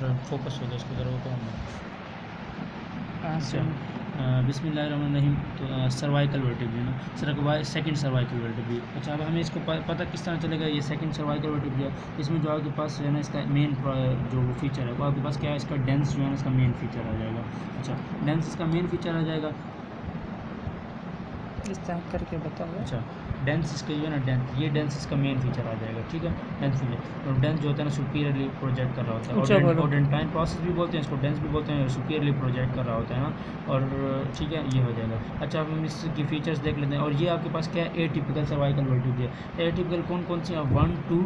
Focus ہو گیا اس کو ذرا وہ ہاں اچھا۔ بسم اللہ الرحمن الرحیم۔ تو سروائکل ورٹیبری نا۔ سر سیکنڈ سروائکل ورٹیبری اچھا اب ہمیں اس کو پتہ کس طرح چلے گا یہ سیکنڈ ورٹیبری ہے اس میں جو آپ کے پاس جو ہے نا اس کا مین جو فیچر ہے وہ آپ کے پاس کیا ہے؟ اس کا ڈینس جو ہے نا اس کا مین فیچر آ جائے گا۔ اچھا ڈینس اس کا مین فیچر آ جائے گا۔ اس طرح کر کے بتاؤ۔ اچھا ڈینس اس کا جو ہے نا ڈینس یہ ڈینس اس کا مین فیچر آ جائے گا ٹھیک ہے؟ ڈینس فیچر اور ڈینس جو ہوتا ہے نا سپیریئرلی پروجیکٹ کر رہا ہوتا ہے۔ اور ڈینٹائن پروسیس بھی بولتے ہیں اس کو ڈینس بھی بولتے ہیں اور سپیریئرلی پروجیکٹ کر رہا ہوتا ہے نا۔ اور ٹھیک ہے یہ ہو جائے گا۔ اچھا ہم اس کی فیچرس دیکھ لیتے ہیں۔ اور یہ آپ کے پاس کیا ہے؟ اے ٹیپیکل سروائکل ورٹیبری ہے اے ٹیپیکل کون کون سی ہیں one two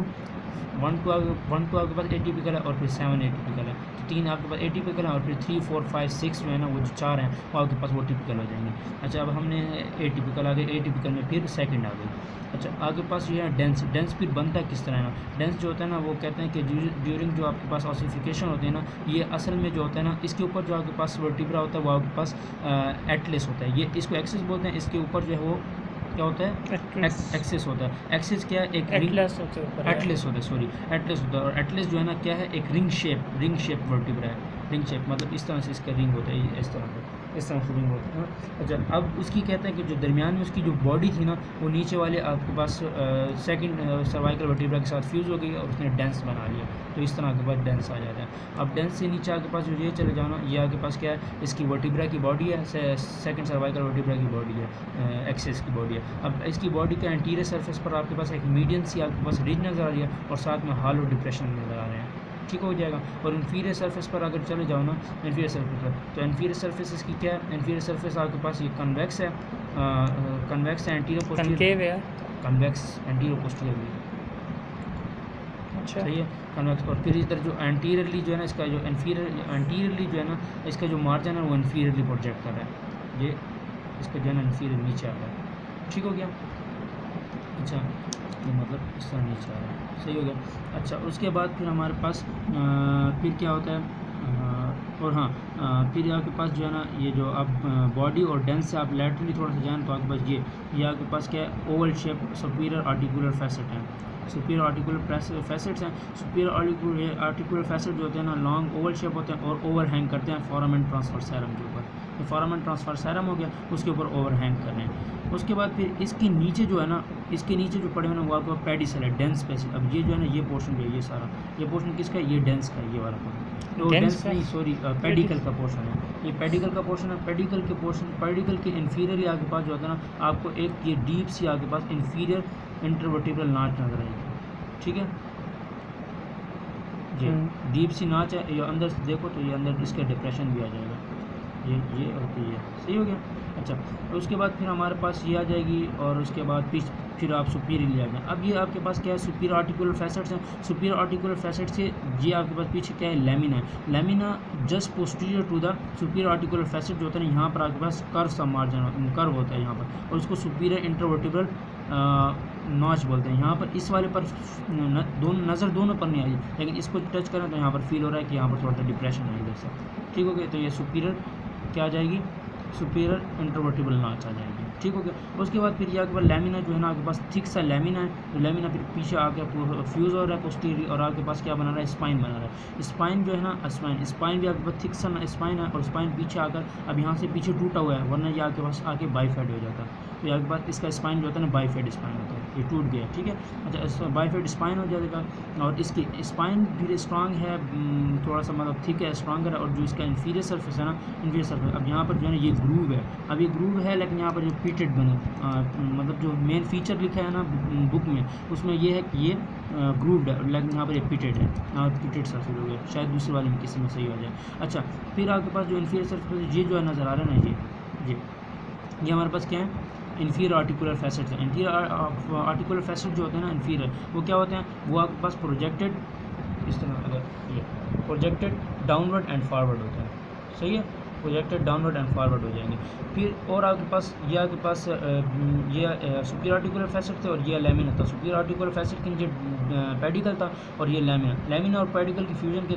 one two one two آپ کے پاس اے ٹیپیکل ہے اور پھر سیون اے ٹیپیکل ہے۔ تو تین آپ کے پاس اے ٹیپیکل ہیں اور پھر تھری فور فائیو سکس جو ہے نا وہ جو چار ہیں، وہ آپ کے پاس وہ ٹیپیکل ہو جائیں گے۔ اچھا اب ہم نے اے ٹیپیکل آ گئے اے ٹیپیکل میں پھر سیکنڈ آ گئی۔ اچھا آگے پاس یہ ہے ڈینس ڈینس پھر بنتا ہے کس طرح ہے نا؟ ڈینس جو ہوتا ہے نا وہ کہتے ہیں کہ ڈیورنگ جو آپ کے پاس آسیفیکیشن ہوتی ہے نا، یہ اصل میں جو ہوتا ہے نا، اس کے اوپر جو آپ کے پاس ورٹیبرا ہوتا ہے وہ آپ کے پاس ایٹلس ہوتا ہے۔ یہ اس کو ایکسس بولتے ہیں، اس کے اوپر جو ہے وہ کیا ہوتا ہے؟ ایکسس ہوتا ہے. ایکسس کیا ہے؟ ایک رنگ ایٹلس ہے۔ ہوتا ہے سوری ایٹلس ہوتا ہے اور ایٹلس جو ہے نا کیا ہے؟ ایک رنگ شیپ رنگ شیپ ورٹیبرا ہے. رنگ شیپ مطلب اس طرح سے اس کا رنگ ہوتا ہے، اس طرح کا، اس طرح سے رنگ ہوتا ہے اچھا اب اس کی کہتے ہیں کہ جو درمیان میں اس کی جو باڈی تھی نا، وہ نیچے والے آپ کے پاس سیکنڈ سروائکل ورٹیبرا کے ساتھ فیوز ہو گئی اور اس نے ڈینس بنا لیا۔ تو اس طرح کے بعد ڈینس آ جاتا ہے۔ اب ڈینس سے نیچے آپ کے پاس جو یہ چلے جانا، یہ آپ کے پاس کیا ہے؟ اس کی ورٹیبرا کی باڈی ہے سیکنڈ سروائکل ورٹیبرا کی باڈی ہے ایکسس کی باڈی ہے۔ اب اس کی باڈی کا انٹیریئر سرفیس پر آپ کے پاس ایک میڈین سی آپ کے پاس ریج نظر آ رہی ہے اور ساتھ میں ہالو ڈپریشن نظر آ ٹھیک ہو جائے گا۔ اور انفیریئر سرفیس پر اگر چلے جاؤ نا انفیریئر سرفیس پر تو انفیریئر سرفیس اس کی کیا ہے؟ انفیریئر سرفیس آپ کے پاس یہ کنویکس ہے۔ کنویکس ہے انٹیریئر پوسٹیریئر کنکیو ہے۔ کنویکس انٹیریئر پوسٹیریئر اچھا۔ صحیح ہے؟ کنویکس اور پھر ادھر جو انٹیریئرلی جو ہے نا اس کا جو انفیریئر انٹیریئرلی جو ہے نا اس کا جو مارجن ہے وہ انفیریئرلی پروجیکٹ کر رہا ہے۔ یہ اس کا جو ہے نا انفیریئر نیچے آ رہا ہے۔ ٹھیک ہو گیا؟ اچھا یہ مطلب اس طرح نیچے آ رہا ہے صحیح ہو گیا۔ اچھا اس کے بعد پھر ہمارے پاس پھر کیا ہوتا ہے؟ اور ہاں پھر آپ کے پاس جو ہے نا، یہ جو آپ باڈی اور ڈینس سے آپ لیٹرلی تھوڑا سا جائیں تو آپ کے پاس یہ یہ آپ کے پاس کیا ہے؟ Oval shape superior articular facet ہے سپیریئر آرٹیکولر فیسٹس ہیں۔ سپیریئر آرٹیکولر فیسٹ جو ہوتے ہیں نا لانگ اوول شیپ ہوتے ہیں اور اوور ہینگ کرتے ہیں فورامن ٹرانسفر سیرم کے اوپر۔ یہ فورامن ٹرانسفر سیرم ہو گیا، اس کے اوپر اوور ہینگ کر رہے ہیں اس کے بعد پھر اس کے نیچے جو ہے نا اس کے نیچے جو پڑے ہوئے نا وہ آپ کا پیڈی سیل ہے ڈینس پیسل اب یہ جو ہے نا یہ پورشن جو ہے یہ سارا یہ پورشن کس کا ہے؟ یہ ڈینس کا ہے یہ والا پورشن ڈینس؟ نہیں سوری پیڈیکل کا پورشن ہے۔ یہ پیڈیکل کا پورشن ہے پیڈیکل کے پورشن پیڈیکل کے انفیریئر آپ کے پاس جو ہوتا ہے نا آپ کو ایک یہ ڈیپ سی آپ کے پاس انفیریئر انٹرورٹیبل ناچ نظر آئے گی۔ ٹھیک ہے؟ جی۔ ڈیپ سی ناچ ہے یہ اندر سے دیکھو تو یہ اندر اس کا ڈپریشن بھی آ جائے گا۔ یہ یہ اور پھر یہ۔ صحیح ہو گیا؟ اچھا اس کے بعد پھر ہمارے پاس یہ آ جائے گی اور اس کے بعد پیچ پھر آپ سپیریئر لے آ جائیں اب یہ آپ کے پاس کیا ہے؟ سپیریئر آرٹیکولر فیسٹس ہیں۔ سپیریئر آرٹیکولر فیسٹ سے یہ آپ کے پاس پیچھے کیا ہے؟ لیمینا ہے۔ Lamina just posterior to the superior articular facet جو ہوتا ہے نا، یہاں پر آپ کے پاس کر سا مارجن کر ہوتا ہے یہاں پر۔ اور اس کو سپیریئر انٹرورٹیبل ناچ بولتے ہیں۔ یہاں پر اس والے پر دونوں نظر دونوں پر نہیں آئی، لیکن اس کو ٹچ کریں تو یہاں پر فیل ہو رہا ہے کہ یہاں پر تھوڑا سا ڈپریشن ہے ادھر سے ٹھیک ہو گیا؟ تو یہ سپیریئر کیا آ جائے گی؟ سپیریئر انٹرورٹیبل ناچ آ جائے گی۔ ٹھیک ہو گیا۔ اس کے بعد پھر یہ آپ کے پاس لیمینا جو ہے نا آپ کے پاس تھک سا لیمینا ہے۔ تو لیمینا پھر پیچھے آ کے فیوز ہو رہا ہے پوسٹیری اور آپ کے پاس کیا بنا رہا ہے؟ اسپائن بنا رہا ہے۔ اسپائن جو ہے نا اسپائن اسپائن بھی آپ کے پاس تھک سا اسپائن ہے، اور اسپائن پیچھے آ کر اب یہاں سے پیچھے ٹوٹا ہوا ہے، ورنہ یہ آپ کے پاس آ کے بائی فیڈ ہو جاتا ہے۔ تو یہ آپ کے پاس اس کا اسپائن جو ہوتا ہے نا بائی فیڈ اسپائن ہوتا ہے۔ یہ ٹوٹ گیا ٹھیک ہے؟ اچھا اس اسپائن ہو جائے گا اور اس کی اسپائن بھی اسٹرانگ ہے تھوڑا سا مطلب ٹھیک ہے، اسٹرانگر ہے اور جو اس کا انفیریئر سرفیس ہے نا انفیریئر سرفیس اب یہاں پر جو ہے نا، یہ گروو ہے۔ اب یہ گروو ہے، لیکن یہاں پر جو پیٹڈ بنے مطلب جو مین فیچر لکھا ہے نا بک میں، اس میں یہ ہے کہ یہ گرووڈ ہے، لیکن یہاں پر یہ پیٹڈ ہے۔ یہاں پیٹڈ سرفیس ہو گیا۔ شاید دوسرے والے میں کسی میں صحیح ہو جائے۔ اچھا پھر آپ کے پاس جو انفیریئر سرفیس یہ جو ہے نظر آ رہا ہے نا یہ۔ یہ ہمارے پاس کیا ہے؟ انفیریئر آرٹیکولر فیسٹ ہیں۔ انفیریئر آرٹیکولر فیسٹ جو ہوتے ہیں نا انفیریئر وہ کیا ہوتے ہیں؟ وہ آپ کے پاس پروجیکٹڈ اس طرح اگر یہ projected downward and forward ہوتا ہے صحیح ہے؟ Projected downward and forward ہو جائیں گے۔ پھر اور آپ کے پاس یہ آپ کے پاس یہ سپیر آرٹیکولر فیسٹ تھے اور یہ لیمنا تھا۔ سپیر آرٹیکولر فیسٹ کے نیچے پیڈیکل تھا اور یہ لیمنا لیمنا اور پیڈیکل کی فیوژن کے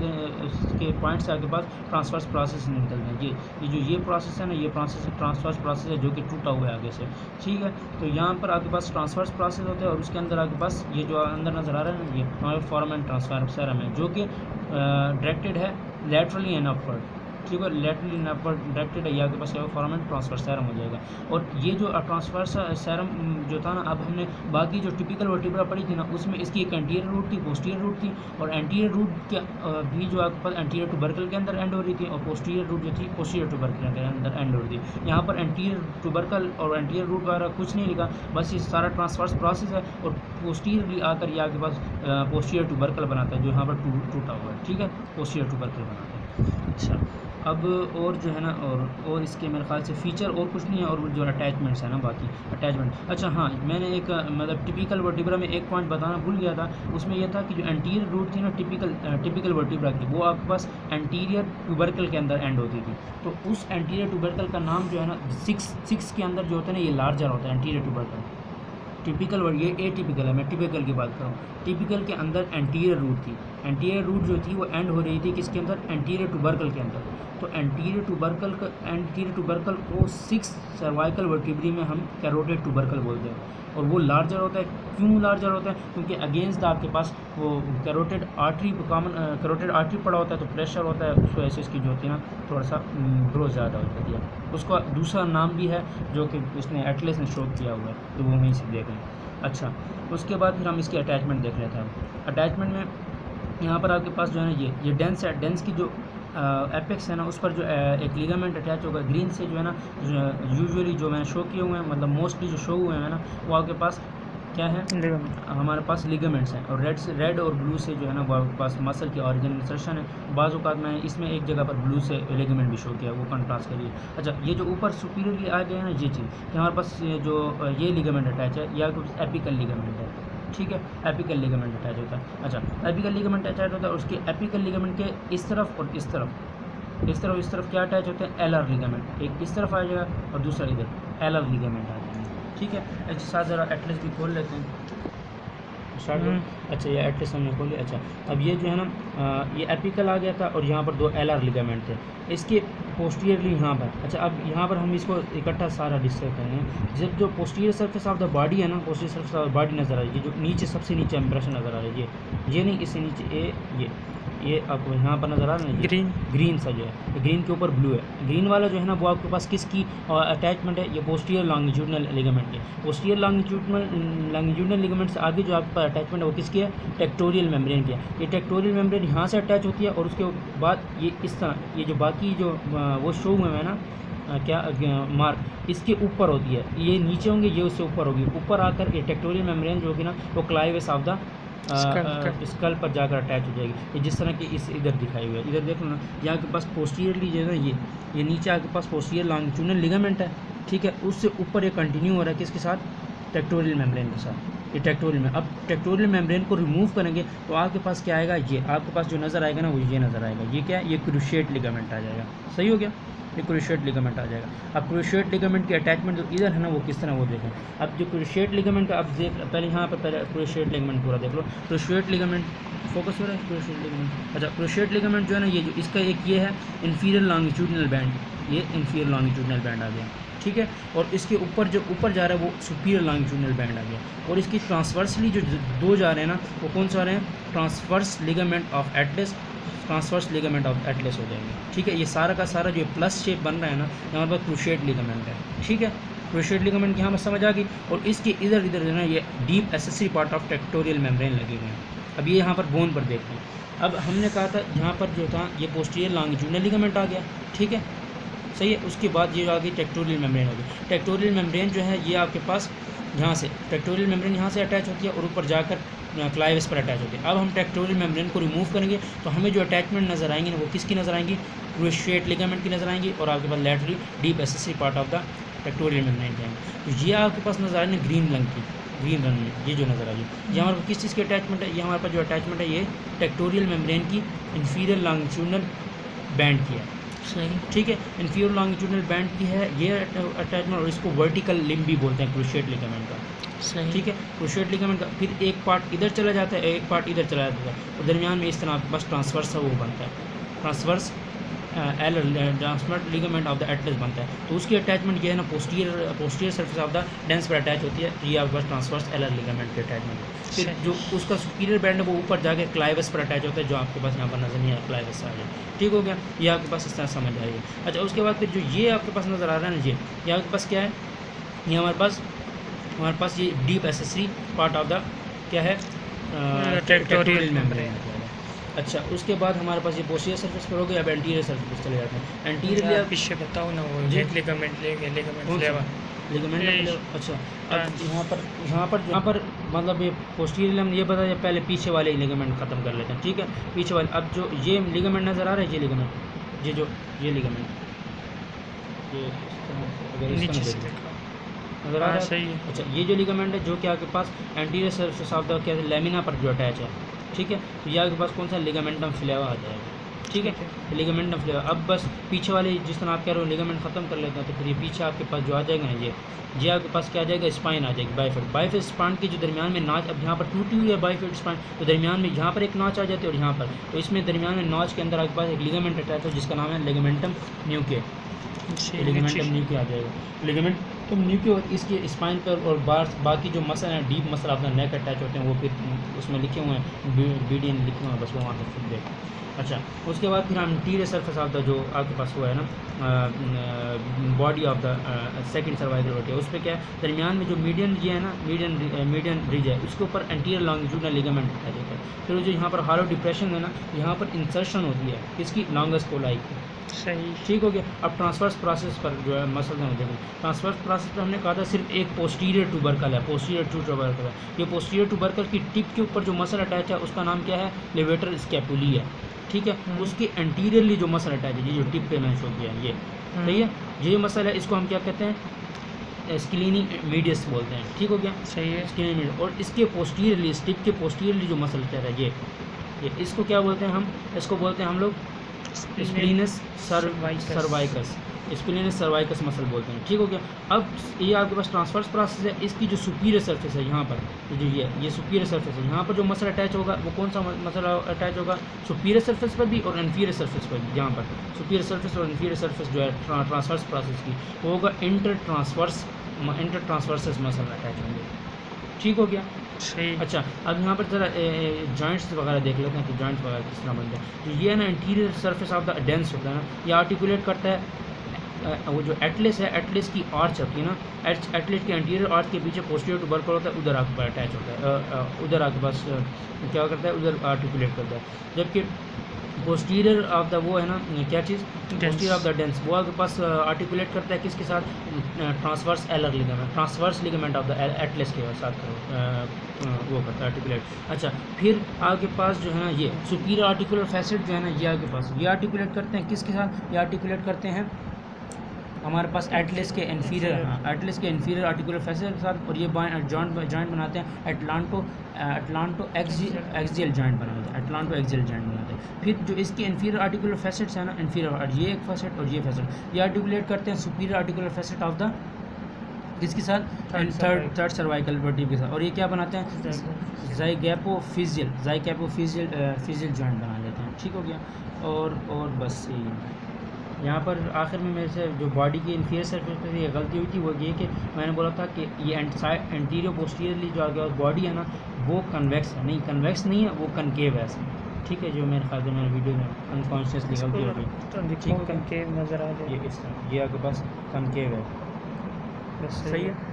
کے پوائنٹ سے آپ کے پاس ٹرانسفرس پروسیس نکلتے ہیں۔ یہ یہ جو یہ پروسیس ہے نا، یہ پروسیس ٹرانسفرس پروسیس ہے جو کہ ٹوٹا ہوا ہے آگے سے۔ ٹھیک ہے؟ تو یہاں پر آپ کے پاس ٹرانسفرس پروسیس ہوتے ہیں اور اس کے اندر آپ کے پاس یہ جو اندر نظر آ رہا ہے نا، یہ ہمارے فارم اینڈ ٹرانسفر سیرم ہے، جو کہ ڈائریکٹڈ ہے لیٹرلی اینڈ اپورڈ ٹھیک ہے لیٹرلی ڈائریکٹڈ ہے یہ آپ کے پاس فارم اینڈ ٹرانسفر سیرم ہو جائے گا۔ اور یہ جو ٹرانسفر سیرم جو تھا نا، اب ہم نے باقی جو ٹپیکل ورٹیبرا پڑھی تھی نا، اس میں اس کی ایک انٹیریئر روٹ تھی پوسٹیئر روٹ تھی۔ اور انٹیریئر روٹ کے بھی جو آپ کے پاس انٹیریئر ٹو برکل کے اندر اینڈ ہو رہی تھی اور پوسٹیئر روٹ جو تھی پوسٹیئر ٹو برکل کے اندر اینڈ ہو رہی تھی۔ یہاں پر انٹیریئر ٹو برکل اور انٹیریئر روٹ وغیرہ کچھ نہیں لکھا، بس یہ سارا ٹرانسفرس پروسیس ہے اور پوسٹیئرلی آ کر یہ آپ کے پاس پوسٹیئر ٹو برکل بناتا ہے، جو یہاں پر ٹوٹا ہوا ہے۔ ٹھیک ہے؟ پوسٹیئر ٹو برکل بناتا ہے۔ اچھا۔ اب اور جو ہے نا، اور اور اس کے میرے خیال سے فیچر اور کچھ نہیں ہے، اور جو اٹیچمنٹس ہیں نا باقی اٹیچمنٹ اچھا ہاں میں نے ایک مطلب ٹپیکل ورٹیبرا میں ایک پوائنٹ بتانا بھول گیا تھا۔ اس میں یہ تھا کہ جو انٹیریئر روٹ تھی نا ٹپیکل ٹپیکل ورٹیبرا کی، وہ آپ کے پاس انٹیریئر ٹوبرکل کے اندر اینڈ ہوتی تھی۔ تو اس انٹیریئر ٹوبرکل کا نام جو ہے نا سکس سکس کے اندر جو ہوتا ہے نا، یہ لارجر ہوتا ہے انٹیریئر ٹوبرکل ٹپیکل ورڈ یہ اے ٹیپیکل ہے، میں ٹپیکل کی بات کروں ٹپیکل کے اندر انٹیریئر روٹ تھی۔ انٹیریئر روٹ جو تھی، وہ اینڈ ہو رہی تھی کس کے اندر؟ انٹیریئر ٹوبرکل کے اندر۔ تو انٹیریئر ٹوبرکل کا انٹیریئر ٹوبرکل کو سکس سروائکل ورٹیبری میں ہم کیروٹیڈ ٹوبرکل بولتے ہیں۔ اور وہ لارجر ہوتا ہے۔ کیوں لارجر ہوتا ہے؟ کیونکہ اگینسٹ آپ کے پاس وہ carotid artery common carotid artery پڑا ہوتا ہے تو پریشر ہوتا ہے۔ اس وجہ سے اس کی جو ہوتی ہے نا، تھوڑا سا گروتھ زیادہ ہو جاتی ہے۔ اس کا دوسرا نام بھی ہے جو کہ اس نے ایٹلس نے شو کیا ہوا ہے۔ تو وہ وہیں سے دیکھ لیں۔ اچھا اس کے بعد پھر ہم اس کی اٹیچمنٹ دیکھ لیتے ہیں۔ اٹیچمنٹ میں یہاں پر آپ کے پاس جو ہے نا یہ یہ ڈینس ہے ڈینس کی جو ایپیکس ہے نا اس پر جو ایک لیگامنٹ اٹیچ ہوگا. گرین سے جو ہے نا یوزولی جو میں نے شو کیے ہوئے ہیں مطلب موسٹلی جو شو ہوئے ہیں نا وہ آپ کے پاس کیا ہے ہمارے پاس لیگمنٹس ہیں. اور ریڈ سے ریڈ اور بلو سے جو ہے نا وہ پاس مسل کی اوریجن انسرشن ہے. بعض اوقات میں اس میں ایک جگہ پر بلو سے لیگمنٹ بھی شو کیا وہ کنٹراسٹ کریے. اچھا یہ جو اوپر سپیریئرلی آ گیا ہے نا یہ چیز کہ ہمارے پاس جو یہ لیگمنٹ اٹیچ ہے یا ایپیکل لیگمنٹ ہے. ٹھیک ہے ایپیکل لیگمنٹ اٹیچ ہوتا ہے۔ اچھا ایپیکل لیگمنٹ اٹیچ ہوتا ہے اس کے ایپیکل لیگمنٹ کے اس طرف اور اس طرف۔ اس طرف اس طرف کیا اٹیچ ہوتے ہیں؟ ایل آر لیگمنٹ ایک اس طرف آ جائے گا اور دوسرا ادھر۔ ایل آر لیگمنٹ آ جائے۔ گا ٹھیک ہے اچھا ساتھ ذرا ایٹلس بھی کھول لیتے ہیں۔ اچھا یہ ایٹلس ہم نے کھولی اچھا اب یہ جو ہے نا یہ ایپیکل آ گیا تھا اور یہاں پر دو ایل آر لیگامنٹ تھے۔ اس کے پوسٹیئرلی یہاں پر۔ اچھا اب یہاں پر ہم اس کو اکٹھا سارا ڈسکس کریں گے جب جو posterior surface of the body ہے نا posterior surface of the body نظر آ رہی ہے، جو نیچے، سب سے نیچے امپریشن نظر آ رہی ہے۔ یہ نہیں، اس سے نیچے اے یہ۔ یہ آپ کو یہاں پر نظر آ رہا ہے گرین۔ گرین سا جو ہے گرین کے اوپر بلو ہے۔ گرین والا جو ہے نا وہ آپ کے پاس کس کی اٹیچمنٹ ہے؟ یہ پوسٹیئر لانگیچیوڈنل لیگمنٹ ہے۔ پوسٹیئر لانگیچیوڈنل لانگیچیوڈنل لیگمنٹ سے آگے جو آپ کا اٹیچمنٹ ہے وہ کس کی ہے؟ ٹیکٹوریل میمبرین کی ہے۔ یہ ٹیکٹوریل میمبرین یہاں سے اٹیچ ہوتی ہے اور اس کے بعد یہ اس طرح یہ جو باقی جو وہ شو ہوئے ہیں نا کیا مارک اس کے اوپر ہوتی ہے۔ یہ نیچے ہوں گے یہ اس سے اوپر ہوگی۔ اوپر آ کر یہ ٹیکٹوریل میمبرین جو ہوگی نا وہ کلائیوس آف دا اسکل پر جا کر اٹیچ ہو جائے گی۔ یہ جس طرح کہ اس ادھر دکھائی ہوئی ہے۔ ادھر دیکھ لو نا یہاں کے پاس پوسٹیئرلی جو ہے نا یہ یہ نیچے آپ کے پاس پوسٹیئر لانگ لیگمنٹ ہے ٹھیک ہے؟ اس سے اوپر یہ کنٹینیو ہو رہا ہے کس کے ساتھ؟ ٹیکٹوریل میمبرین کے ساتھ۔ یہ ٹیکٹوریل میں اب ٹیکٹوریل میمبرین کو ریموو کریں گے تو آپ کے پاس کیا آئے گا؟ یہ آپ کے پاس جو نظر آئے گا نا وہ یہ نظر آئے گا۔ یہ کیا ہے؟ یہ کروشیٹ لیگمنٹ آ جائے گا۔ صحیح ہو گیا؟ یہ کروشیٹ لیگمنٹ آ جائے گا۔ اب کروشیٹ لیگمنٹ کی اٹیچمنٹ جو ادھر ہے نا وہ کس طرح وہ دیکھیں۔ اب جو کروشیٹ لیگمنٹ کا اب دیکھ پہلے یہاں پر پہلے کروشیٹ لیگمنٹ پورا دیکھ لو۔ کروشیٹ لیگمنٹ فوکس ہو رہا ہے؟ کروشیٹ لیگمنٹ اچھا کروشیٹ لیگمنٹ جو ہے نا یہ جو اس کا ایک یہ ہے انفیریئر لانگیچیوڈنل بینڈ یہ انفیریئر لانگیچیوڈنل بینڈ آ گیا۔ ٹھیک ہے؟ اور اس کے اوپر جو اوپر جا رہا ہے وہ سپیریئر لانگیچیوڈنل بینڈ آ گیا۔ اور اس کی ٹرانسورسلی جو دو جا رہے ہیں نا، وہ کون سا آ رہے ہیں؟ Transverse ligament of atlas transverse ligament of atlas ہو جائیں گے۔ ٹھیک ہے؟ یہ سارا کا سارا جو پلس شیپ بن رہا ہے نا، یہاں پر کروشیٹ لیگمنٹ ہے۔ ٹھیک ہے؟ کروشیٹ لیگمنٹ یہاں پر سمجھ آ گئی؟ اور اس کے ادھر ادھر جو ہے نا، یہ deep accessory part of tectorial membrane لگے ہوئے ہیں۔ اب یہ یہاں پر بون پر دیکھ لیں اب ہم نے کہا تھا، یہاں پر جو تھا، یہ پوسٹیئر لانگیچیوڈنل لیگمنٹ آ گیا۔ ٹھیک ہے؟ صحیح ہے، اس کے بعد یہ آ گئی ٹیکٹوریل میمبرین ہو گئی ٹیکٹوریل میمبرین جو ہے، یہ آپ کے پاس یہاں سے، ٹیکٹوریل میمبرین یہاں سے اٹیچ ہوتی ہے اور اوپر جا کر کلائیوس پر اٹیچ ہوتی ہے۔ اب ہم ٹیکٹوریل میمبرین کو ریموو کریں گے تو ہمیں جو اٹیچمنٹ نظر آئیں گی وہ کس کی نظر آئیں گی؟ کروشیٹ لیگمنٹ کی نظر آئیں گی اور آپ کے پاس laterally deep accessory part of the tectorial membrane کی آئیں تو یہ آپ کے پاس نظر آئیں گے گرین رنگ کی، گرین رنگ میں یہ جو نظر آئی یہ ہمارے پاس کس چیز کی اٹیچمنٹ ہے؟ یہ ہمارے پاس جو اٹیچمنٹ ہے، یہ ٹیکٹوریل میمبرین کی انفیریئر لانگچیونل بینڈ کی ہے۔ صحیح ٹھیک ہے انفیور لانگیٹیوڈنل بینڈ کی ہے یہ اٹیچمنٹ اور اس کو ورٹیکل لم بھی بولتے ہیں کروشیٹ لیگامنٹ کا۔ صحیح۔ ٹھیک ہے کروشیٹ لیگامنٹ کا۔ پھر ایک پارٹ ادھر چلا جاتا ہے ایک پارٹ ادھر چلا جاتا ہے۔ اور درمیان میں اس طرح بس ٹرانسفرس ہے وہ بنتا ہے۔ Transverse alar transmit ligament of the atlas بنتا ہے۔ تو اس کی اٹیچمنٹ یہ ہے نا posterior posterior surface of the dens per attach ہوتی ہے۔ یہ آپ کے پاس ٹرانسفرس ایلر لیگامنٹ کی اٹیچمنٹ پھر جو اس کا سپیریئر بینڈ ہے وہ اوپر جا کے کلائیوس پر اٹیچ ہوتا ہے جو آپ کے پاس یہاں پر نظر نہیں آیا کلائیوس آ جائے۔ ٹھیک ہو گیا؟ یہ آپ کے پاس اس طرح سمجھ آئے گی اچھا اس کے بعد پھر جو یہ آپ کے پاس نظر آ رہا ہے نا یہ یہ آپ کے پاس کیا ہے؟ یہ ہمارے پاس ہمارے پاس یہ deep accessory part of the کیا ہے؟ Tectorial membrane اچھا اس کے بعد ہمارے پاس یہ پوسٹیئر سرفیس پر ہو گیا اب انٹیریئر سرفیس پر چلے جاتے ہیں۔ انٹیریئر پیچھے بتاؤ نا وہ جی۔ لیگامنٹ لے کے لیگامنٹ یہ- اچھا ہاں۔ اب یہاں پر یہاں پر یہاں پر مطلب یہ پوسٹیریئر لیگمنٹ یہ بتا پہلے پیچھے والے لیگمنٹ ختم کر لیتے ہیں ٹھیک ہے؟ پیچھے والے اب جو یہ لیگمنٹ نظر آ رہا ہے یہ لیگمنٹ یہ جو یہ لیگمنٹ یہ نظر آ ہاں رہا ہے؟ اچھا یہ جو لیگمنٹ ہے جو کہ آپ کے پاس انٹیریئر سرفیس آف دا کیا لیمینا پر جو اٹیچ ہے ٹھیک ہے؟ تو یہ آپ کے پاس کون سا لیگمنٹم فلیوا آ جائے گا ٹھیک ہے؟ لیگمنٹم فلیوا اب بس پیچھے والے جس طرح آپ کہہ رہے ہو لیگمنٹ ختم کر لیتے ہیں تو پھر یہ پیچھے آپ کے پاس جو آ جائے گا نا یہ یہ آپ کے پاس کیا آ جائے گا؟ اسپائن آ جائے گی bifid bifid spine کے جو درمیان میں ناچ اب یہاں پر ٹوٹی ہوئی ہے بائی فٹ اسپائن تو درمیان میں یہاں پر ایک ناچ آ جاتی ہے اور یہاں پر۔ تو اس میں درمیان میں ناچ کے اندر آپ کے پاس ایک لیگمنٹ اٹیچ ہے جس کا نام ہے لیگمنٹم نیوکے جی، لیگمنٹم نیچے نیوکے آ جائے گا۔ لیگمنٹم نیوکے اور اس کے اسپائن پر اور بار باقی جو مسل ہیں، ڈیپ مسل اپنا نیک اٹیچ ہوتے ہیں، وہ پھر اس میں لکھے ہوئے ہیں، بی ڈی این لکھے ہوئے ہیں، بس وہ وہاں سے خود دیکھ اچھا اس کے بعد پھر ہم انٹیریئر سرفیس آف دا جو آپ کے پاس ہوا ہے نا body of the second cervical ہوتی ہے۔ اس پہ کیا ہے، درمیان میں جو میڈین یہ ہے نا میڈین میڈین ریج ہے، اس کے اوپر انٹیریئر لانگیٹیوڈنل لیگمنٹ اٹیچ ہوتا ہے۔ پھر جو یہاں پر ہارو ڈپریشن ہے نا، یہاں پر انسرشن ہوتی ہے، کس کی؟ لانگس کولائی کی۔ صحیح ٹھیک ہو گیا۔ اب ٹرانسفرس پروسیس پر جو ہے مسئلہ ہے دیکھیں۔ ٹرانسفرس پروسیس پر ہم نے کہا تھا صرف ایک پوسٹیریئر ٹوبرکل ہے پوسٹیریئر ٹو ٹوبرکل ہے۔ یہ پوسٹیریئر ٹوبرکل کی ٹپ کے اوپر جو مسل اٹیچ ہے اس کا نام کیا ہے؟ لیویٹر اسکیپولی ہے۔ ٹھیک ہے۔ اس کے انٹیریئرلی جو مسل اٹیچ ہے یہ جو ٹپ پہ شو کیا ہے یہ۔ صحیح ہے؟ یہ مسل ہے اس کو ہم کیا کہتے ہیں؟ اسکلینی میڈیس بولتے ہیں۔ ٹھیک ہو گیا؟ صحیح ہے۔ اسکلینی میڈیس اور اس کے پوسٹیریئرلی اس ٹپ کے پوسٹیریئرلی جو مسل اٹیچ ہے یہ۔ یہ اس کو کیا بولتے ہیں ہم؟ اس کو بولتے ہیں ہم لوگ اسپلینس. سروائکس اسپلینس سروائکس مسل بولتے ہیں ٹھیک ہو گیا اب یہ آپ کے پاس ٹرانسفرس پروسیس ہے اس کی جو سپیریئر سرفیس ہے یہاں پر جو یہ یہ سپیریئر سرفیس ہے یہاں پر جو مسل اٹیچ ہوگا وہ کون سا مسل اٹیچ ہوگا سپیریئر سرفیس پر بھی اور انفیریئر سرفیس پر بھی یہاں پر سپیریئر سرفیس اور انفیریئر سرفیس جو ہے ٹرانسفرس پروسیس کی وہ ہوگا انٹر ٹرانسفرس انٹر ٹرانسفرسز مسل اٹیچ ہوں گے ٹھیک ہو گیا اچھا، صحیح اچھا اب یہاں پر ذرا جوائنٹس وغیرہ دیکھ لیتے ہیں کہ جوائنٹس وغیرہ کس طرح بنتے ہیں۔ تو یہ نا anterior surface of the dens ہوتا ہے نا، یہ آرٹیکولیٹ کرتا ہے۔ وہ جو ایٹلس ہے ایٹلس کی آرچ ہوتی ہے نا ایٹلس کے انٹیریئر آرچ کے پیچھے پوسٹیریئر ٹوبرکل ہوتا ہے، ادھر آ کے پاس اٹیچ ہوتا ہے۔ ادھر آ کے پاس کیا کرتا ہے، ادھر آرٹیکولیٹ کرتا ہے۔ جبکہ پوسٹیریئر آف دا وہ ہے نا کیا چیز پوسٹیریئر آف دا ڈینس وہ آپ کے پاس آرٹیکولیٹ کرتا ہے کس کے ساتھ transverse alar ligament transverse ligament of the atlas کے ساتھ وہ کرتا ہے آرٹیکولیٹ اچھا پھر آپ کے پاس جو ہے نا یہ سپیریئر آرٹیکولر فیسٹ جو ہے نا یہ آپ کے پاس یہ آرٹیکولیٹ کرتے ہیں کس کے ساتھ یہ آرٹیکولیٹ کرتے ہیں ہمارے پاس ایٹلس کے انفیریئر ایٹلس کے انفیریئر آرٹیکولر فیسل کے ساتھ اور یہ جوائنٹ جوائنٹ بناتے ہیں۔ ایٹلانٹو ایٹلانٹو ایکزیل جوائنٹ بناتے ہیں۔ ایٹلانٹو ایکزیل جوائنٹ بناتے ہیں۔ پھر جو اس کے انفیریئر آرٹیکولر فیسٹس ہیں نا انفیریئر یہ ایک فیسٹ اور یہ فیسٹ یہ آرٹیکولیٹ کرتے ہیں superior articular facet of the کس کے ساتھ تھرڈ. تھرڈ سروائکل ورٹیب کے ساتھ۔ اور یہ کیا بناتے ہیں؟ زائی گیپو فیزیل زائی گیپو فیزیل فیزیل جوائنٹ بنا لیتے ہیں۔ ٹھیک ہو گیا۔ اور اور بس یہی یہاں پر آخر میں میرے سے جو باڈی کی انفیئر سرفیس پہ یہ غلطی ہوئی تھی وہ یہ کہ میں نے بولا تھا کہ یہ انٹیریو پوسٹیریئرلی جو آگے باڈی ہے نا وہ کنویکس ہے۔ نہیں کنویکس نہیں ہے وہ کنکیو ہے ٹھیک ہے جو میرے خیال سے میرے ویڈیو میں انکانشیسلی غلطی ہو گئی ٹھیک۔ کنکیو نظر آ جائے۔ یہ اس طرح یہ کے پاس کنکیو ہے۔ بس صحیح ہے۔